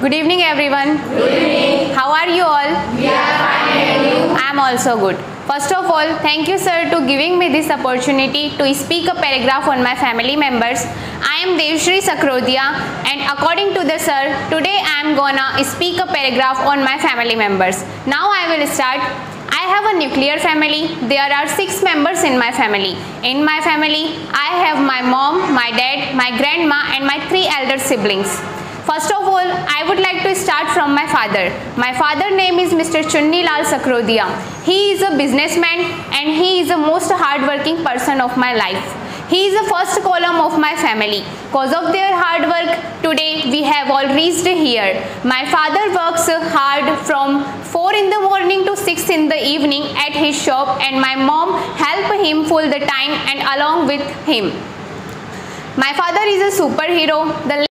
Good evening, everyone. Good evening. How are you all? We are fine. And you? I am also good. First of all, thank you, sir, to giving me this opportunity to speak a paragraph on my family members. I am Devshri Sakrodia, and according to the sir, today I am gonna speak a paragraph on my family members. Now I will start. I have a nuclear family. There are six members in my family. In my family, I have my mom, my dad, my grandma, and my three elder siblings. First of all, I would like to start from my father. My father name is Mr. Chunni Lal Sakrodia. He is a businessman and he is the most hardworking person of my life. He is the first column of my family. Cause of their hard work, today we have all reached here. My father works hard from 4 in the morning to 6 in the evening at his shop and my mom help him full the time and along with him. My father is a superhero. The